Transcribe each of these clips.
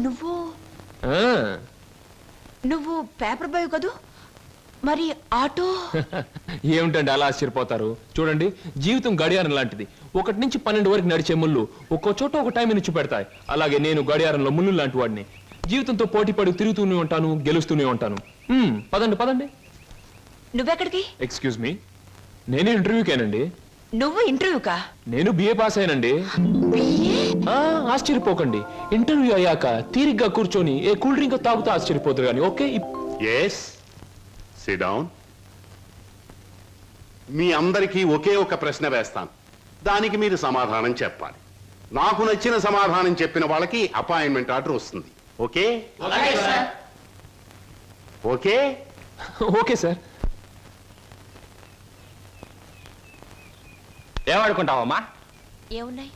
ఆ, నువ్వు paper boy కదూ? మరి ఆటో? ఏమిటండి అలా ఆశ్చర్యపోతారు? చూడండి జీవితం గడియారం లాంటిది. ఒకటి నుంచి పన్నెండు వరకు నడిచే ముళ్ళు ఒక్కో చోట ఒక టైం నుంచి పెడతాయి. అలాగే నేను గడియారంలో ముళ్ళు లాంటి వాడిని. జీవితంతో పోటీ పడి తిరుగుతూనే ఉంటాను గెలుస్తూనే ఉంటాను. మ్మ్, పదండి పదండి. నువ్వెక్కడికి? ఎక్స్క్యూజ్ మీ నేను ఇంటర్వ్యూకేనండి నువ్వు ఇంటర్వ్యూకా నేను బిఏ పాస్ అయినండి. ఆ, ఆశ్చర్యపోకండి. ఇంటర్వ్యూ అయ్యాక తీరిగ్గా కూర్చొని ఏ కూల్ డ్రింక్ తాగుతూ ఆశ్చర్యపోతారు కానీ ఓకే? ఎస్ సిడౌన్ మీ అందరికీ ఒకే ఒక ప్రశ్న వేస్తాను. దానికి మీరు సమాధానం చెప్పాలి. నాకు నచ్చిన సమాధానం చెప్పిన వాళ్ళకి అపాయింట్మెంట్ ఆర్డర్ వస్తుంది. ఓకే? Okay okay? సార్. ఏమనుకుంటావమ్మా ఏమున్నాయి?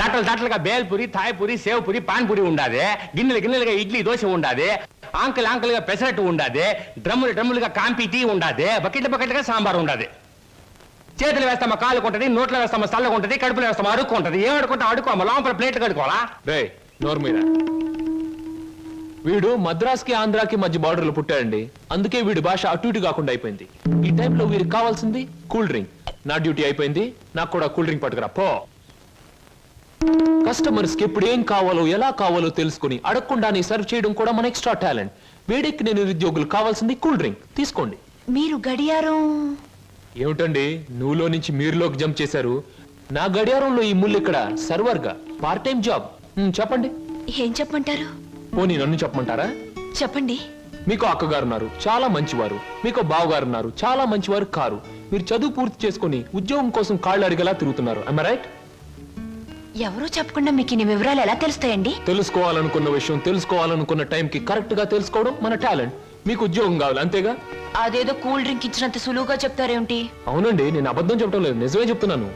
తట్టలు తట్టలుగా బేల్పూరి థాయ్పూరి సేవ్పూరి పాన్పూరి ఉండాది గిన్నెలు గిన్నెలుగా ఇడ్లీ దోశ ఉండాది ఆంకలు ఆంకలుగా పెసరట్టు ఉండాది డ్రమ్ములు డ్రమ్ములుగా కాంపి టీ ఉండాది బకెట్ బకెట్గా సాంబార్ ఉండాది. చేతులు వేస్తామా కాలు కొంటది నోట్లో వేస్తామా సల్లగా ఉంటది కడుపులో వేస్తామా అడుక్కు ఉంటది ఏం అడుకుంటా అడుకోమా లోపల ప్లేట్ కడుకోవాలా రే నోరు మీద. వీడు మద్రాస్కి ఆంధ్రాకి మధ్య బార్డర్లో పుట్టాడండి. అందుకే వీడి భాష అటు ఇటు కాకుండా అయిపోయింది. ఈ టైంలో వీరికి కావాల్సింది కూల్ డ్రింక్. నా డ్యూటీ అయిపోయింది. నాకు కూడా కూల్ డ్రింక్ పట్టుకురా పో. కస్టమర్స్కి ఎప్పుడు ఏం కావాలో ఎలా కావాలో తెలుసుకుని అడగకుండానే సర్వ్ చేయడం కూడా మన ఎక్స్ట్రా టాలెంట్ వేడెక్కి నేను నిరుద్యోగులు కావాల్సింది కూల్ డ్రింక్ తీసుకోండి. మీరు గడియారం. ఏమిటండి? నువ్వులో నుంచి మీరులోకి జంప్ చేశారు. నా గడియారంలో ఈ ముళ్ళు ఇక్కడ. సర్వర్గా పార్ట్ టైం జాబ్ చెప్పండి. ఏం చెప్పమంటారు? పోనీ నన్ను చెప్పమంటారా? చెప్పండి. మీకు అక్కగారు ఉన్నారు. చాలా మంచివారు. మీకు బావగారు ఉన్నారు. చాలా మంచివారు కారు. మీరు చదువు పూర్తి చేసుకుని ఉద్యోగం కోసం కాళ్ళు అడిగేలా తిరుగుతున్నారు. రైట్ ఎవరో చెప్పకుండా మీకు ఇన్ని వివరాలు ఎలా తెలుస్తాయండి? తెలుసుకోవాలనుకున్న విషయం తెలుసుకోవాలనుకున్న టైంకి కరెక్ట్గా తెలుసుకోవడం మన టాలెంట్. మీకు ఉద్యోగం కావాలి అంతేగా? అదేదో కూల్ డ్రింక్ ఇచ్చినంత సులువుగా చెప్తారేమిటి? అవునండి నేను అబద్ధం చెప్పడం లేదు నిజమే చెప్తున్నాను.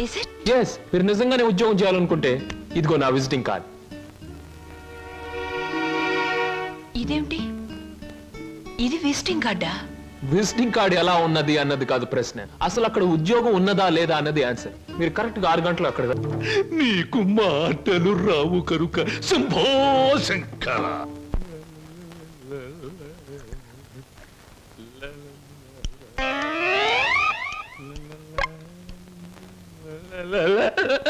ఇస్ ఇట్ ఎస్ మీరు నిజంగానే ఉద్యోగం చేయాలనుకుంటే ఇదిగో నా విజిటింగ్ కార్డ్ ఇదేమిటి? ఇది విజిటింగ్ కార్డా విజిటింగ్ కార్డ్ ఎలా ఉన్నది అన్నది కాదు ప్రశ్న. అసలు అక్కడ ఉద్యోగం ఉన్నదా లేదా అన్నది ఆన్సర్. మీరు కరెక్ట్గా ఆరు గంటలు అక్కడ నీకు మాటలు రావు కనుక. శంభో శంకర